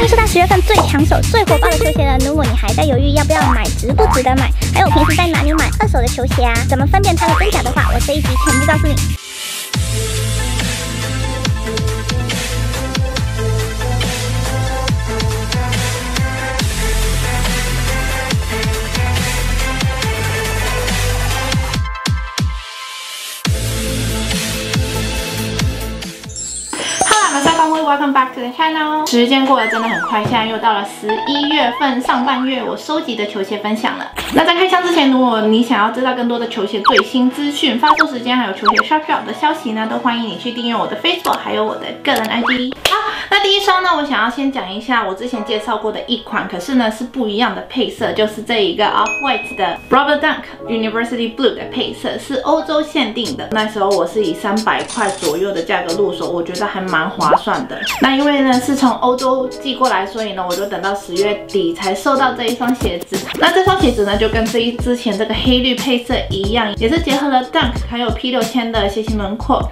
这是他十月份最抢手、最火爆的球鞋了。如果你还在犹豫要不要买，值不值得买，还有平时在哪里买二手的球鞋啊？怎么分辨它的真假的话，我这一集全部告诉你。Back to the channel。时间过得真的很快，现在又到了十一月份上半月，我收集的球鞋分享了。那在开箱之前，如果你想要知道更多的球鞋最新资讯、发售时间，还有球鞋 shop shop 的消息呢，都欢迎你去订阅我的 Facebook，还有我的个人 ID。那第一双呢，我想要先讲一下我之前介绍过的一款，可是呢是不一样的配色，就是这一个 Off White 的 Rubber Dunk University Blue 的配色，是欧洲限定的。那时候我是以三百块左右的价格入手，我觉得还蛮划算的。那因为呢是从欧洲寄过来，所以呢我就等到十月底才收到这一双鞋子。那这双鞋子呢就跟这一之前这个黑绿配色一样，也是结合了 Dunk 还有 P 六千的鞋型轮廓。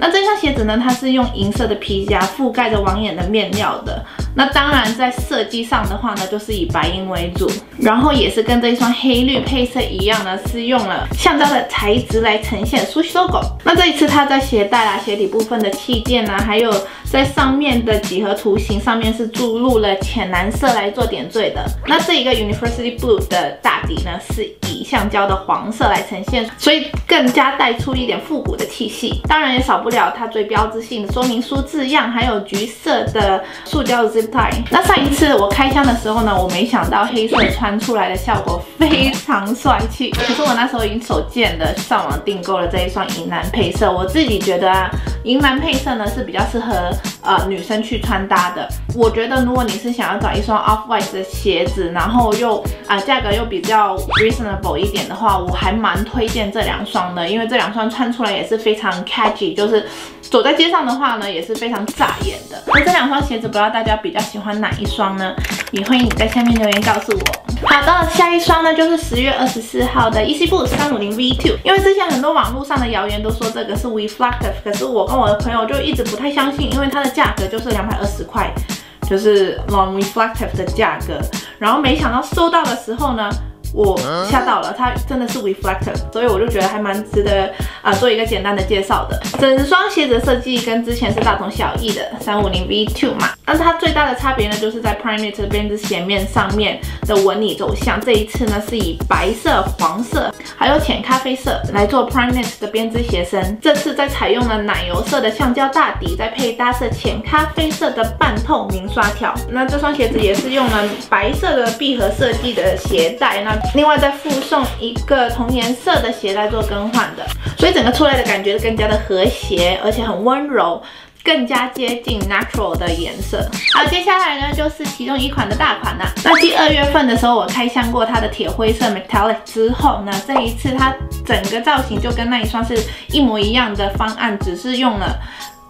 那这双鞋子呢，它是用银色的皮夹覆盖着网眼的面料的。那当然，在设计上的话呢，就是以白银为主，然后也是跟这一双黑绿配色一样呢，是用了橡胶的材质来呈现 Swoosh logo。那这一次它在鞋带啊、鞋底部分的气垫啊，还有在上面的几何图形上面是注入了浅蓝色来做点缀的。那这一个 University Blue 的大底呢，是橡胶的黄色来呈现，所以更加带出一点复古的气息。当然也少不了它最标志性的说明书字样，还有橘色的塑胶 zip tie。那上一次我开箱的时候呢，我没想到黑色穿出来的效果非常帅气。可是我那时候已经手贱的上网订购了这一双银蓝配色。我自己觉得啊，银蓝配色呢是比较适合呃女生去穿搭的。我觉得如果你是想要找一双 off white 的鞋子，然后又啊价格又比较 reasonable 一点的话，我还蛮推荐这两双的，因为这两双穿出来也是非常 catchy，就是走在街上的话呢也是非常扎眼的。那这两双鞋子不知道大家比较喜欢哪一双呢？也欢迎你在下面留言告诉我。好的，下一双呢就是十月二十四号的 EC Boost 三五零 V2，因为之前很多网络上的谣言都说这个是 Reflective，可是我跟我的朋友就一直不太相信，因为它的价格就是两百二十块。就是 long reflective 的价格，然后没想到收到的时候呢。我吓到了，它真的是 reflective，所以我就觉得还蛮值得啊做一个简单的介绍的。整双鞋子设计跟之前是大同小异的，三五零 V2 嘛，但是它最大的差别呢，就是在 Primeknit 编织鞋面上面的纹理走向，这一次呢是以白色、黄色还有浅咖啡色来做 Primeknit 的编织鞋身。这次在采用了奶油色的橡胶大底，再配搭色浅咖啡色的半透明刷条。那这双鞋子也是用了白色的闭合设计的鞋带，那。另外再附送一个同颜色的鞋带做更换的，所以整个出来的感觉更加的和谐，而且很温柔，更加接近 natural 的颜色。好，接下来呢就是其中一款的大款了。那第二月份的时候我开箱过它的铁灰色 metallic 之后呢，这一次它整个造型就跟那一双是一模一样的方案，只是用了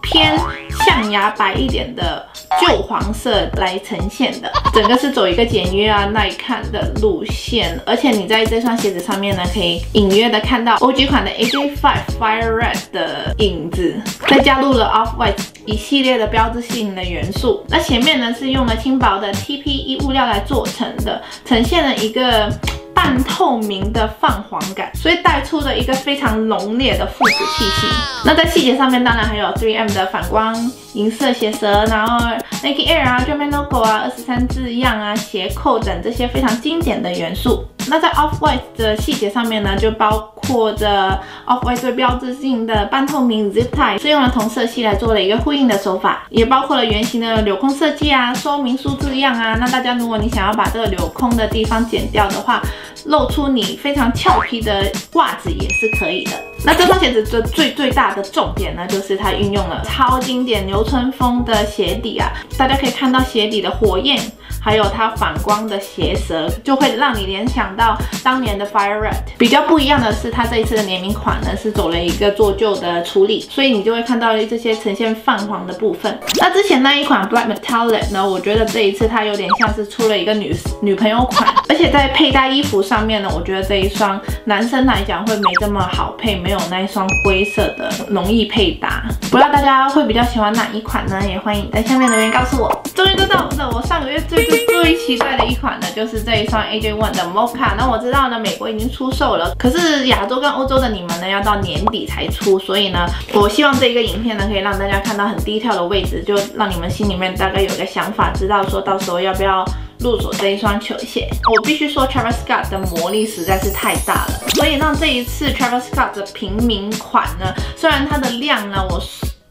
偏象牙白一点的。旧黄色来呈现的，整个是走一个简约啊耐看的路线，而且你在这双鞋子上面呢，可以隐约的看到 OG 款的 AJ5 Fire Red 的影子，再加入了 Off White 一系列的标志性的元素。那前面呢是用了轻薄的 TPE 物料来做成的，呈现了一个。半透明的泛黄感，所以带出了一个非常浓烈的复古气息。那在细节上面，当然还有 3M 的反光银色鞋舌，然后 Nike Air 啊、German logo 啊、二十三字样啊、鞋扣等这些非常经典的元素。那在 Off White 的细节上面呢，就包括着 Off White 最标志性的半透明 zip tie，是用了同色系来做了一个呼应的手法，也包括了圆形的镂空设计啊、说明书字样啊。那大家如果你想要把这个镂空的地方剪掉的话，露出你非常俏皮的袜子也是可以的。那这双鞋子的最最大的重点呢，就是它运用了超经典流春风的鞋底啊，大家可以看到鞋底的火焰。还有它反光的鞋舌，就会让你联想到当年的 Fire Red。比较不一样的是，它这一次的联名款呢是走了一个做旧的处理，所以你就会看到这些呈现泛黄的部分。那之前那一款 Black Metallic 呢，我觉得这一次它有点像是出了一个女女朋友款，而且在佩戴衣服上面呢，我觉得这一双男生来讲会没这么好配，没有那一双灰色的容易配搭。不知道大家会比较喜欢哪一款呢？也欢迎在下面留言告诉我。终于都到了我上。个月最最最期待的一款呢，就是这一双 AJ One 的 Mocha。那我知道呢，美国已经出售了，可是亚洲跟欧洲的你们呢，要到年底才出。所以呢，我希望这一个影片呢，可以让大家看到很低调的位置，就让你们心里面大概有个想法，知道说到时候要不要入手这一双球鞋。我必须说，Travis Scott 的魔力实在是太大了。所以呢，这一次 Travis Scott 的平民款呢，虽然它的量呢，我。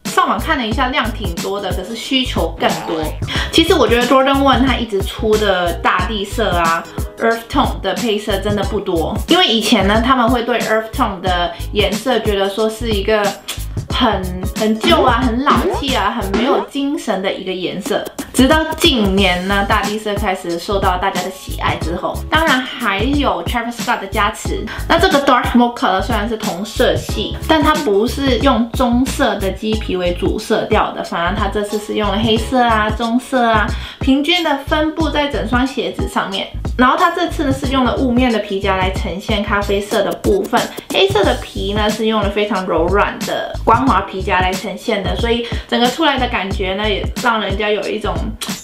上网看了一下，量挺多的，可是需求更多。其实我觉得 Jordan One 它一直出的大地色啊，Earth Tone 的配色真的不多。因为以前呢，他们会对 Earth Tone 的颜色觉得说是一个很很旧啊、很老气啊、很没有精神的一个颜色。直到近年呢，大地色开始受到大家的喜爱之后，当然还有 Travis Scott 的加持。那这个 Dark Mocha 呢，虽然是同色系，但它不是用棕色的鸡皮为主色调的，反而它这次是用了黑色啊、棕色啊，平均的分布在整双鞋子上面。然后它这次呢是用了雾面的皮夹来呈现咖啡色的部分，黑色的皮呢是用了非常柔软的光滑皮夹来呈现的，所以整个出来的感觉呢，也让人家有一种。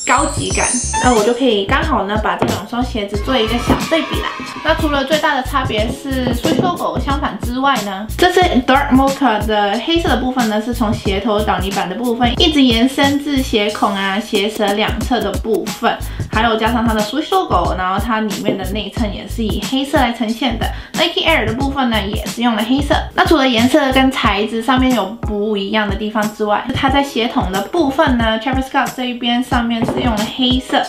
高级感，那我就可以刚好呢把这两双鞋子做一个小对比啦。那除了最大的差别是 Swoosh logo 相反之外呢，这次 Dark Mocha 的黑色的部分呢是从鞋头导泥板的部分一直延伸至鞋孔啊、鞋舌两侧的部分，还有加上它的 Swoosh logo，然后它里面的内衬也是以黑色来呈现的。Nike Air 的部分呢也是用了黑色。那除了颜色跟材质上面有不一样的地方之外，它在鞋筒的部分呢，Travis Scott 这一边上面。是用了黑色，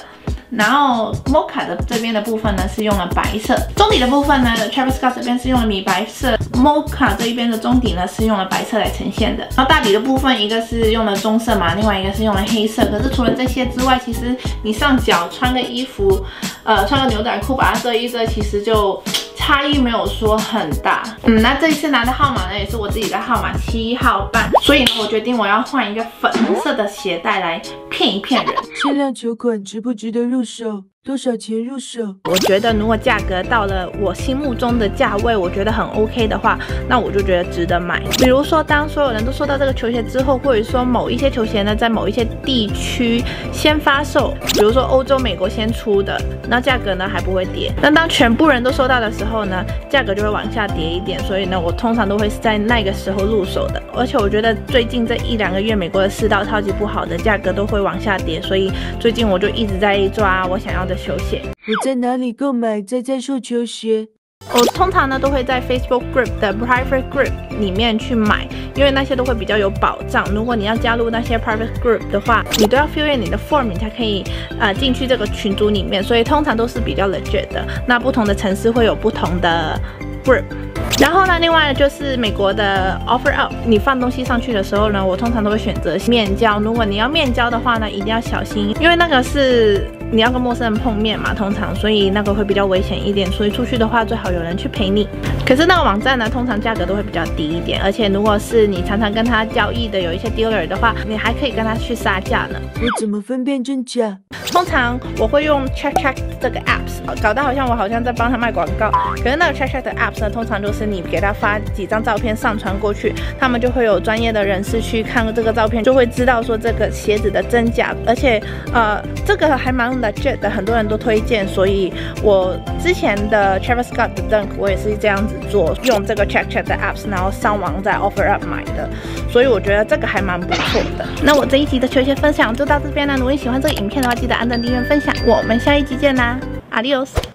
然后 Mocha 的这边的部分呢是用了白色，中底的部分呢，Travis Scott 这边是用了米白色，Mocha 这一边的中底呢是用了白色来呈现的，然后大底的部分一个是用了棕色嘛，另外一个是用了黑色。可是除了这些之外，其实你上脚穿个衣服，呃，穿个牛仔裤把它遮一遮，其实就。差异没有说很大，嗯，那这一次拿的号码呢，也是我自己的号码七号半，所以呢，我决定我要换一个粉红色的鞋带来骗一骗人。限量球款值不值得入手？多少钱入手？我觉得如果价格到了我心目中的价位，我觉得很 OK 的话，那我就觉得值得买。比如说，当所有人都收到这个球鞋之后，或者说某一些球鞋呢，在某一些地区先发售，比如说欧洲、美国先出的，那价格呢还不会跌。那当全部人都收到的时候呢，价格就会往下跌一点。所以呢，我通常都会是在那个时候入手的。而且我觉得最近这一两个月，美国的世道超级不好的，价格都会往下跌。所以最近我就一直在抓我想要的。球鞋，我在哪里购买在在售球鞋？我通常呢都会在 Facebook Group 的 Private Group 里面去买，因为那些都会比较有保障。如果你要加入那些 Private Group 的话，你都要 fill in 你的 form，你才可以呃进去这个群组里面。所以通常都是比较 legit 的。那不同的城市会有不同的 group。然后呢，另外呢就是美国的 Offer Up，你放东西上去的时候呢，我通常都会选择面交。如果你要面交的话呢，一定要小心，因为那个是。你要跟陌生人碰面嘛，通常，所以那个会比较危险一点，所以出去的话最好有人去陪你。可是那个网站呢，通常价格都会比较低一点，而且如果是你常常跟他交易的，有一些 dealer 的话，你还可以跟他去杀价呢。我怎么分辨真假？通常我会用 check check 这个 apps，搞得好像我好像在帮他卖广告。可是那个 check check 的 apps 呢，通常就是你给他发几张照片上传过去，他们就会有专业的人士去看这个照片，就会知道说这个鞋子的真假。而且呃，这个还蛮。Legit 的很多人都推荐，所以我之前的 Travis Scott 的 Dunk 我也是这样子做，用这个 Check Check 的 apps，然后上网在 Offer Up 买的，所以我觉得这个还蛮不错的。那我这一集的球鞋分享就到这边了，如果你喜欢这个影片的话，记得按赞、订阅、分享，我们下一集见啦，Adios。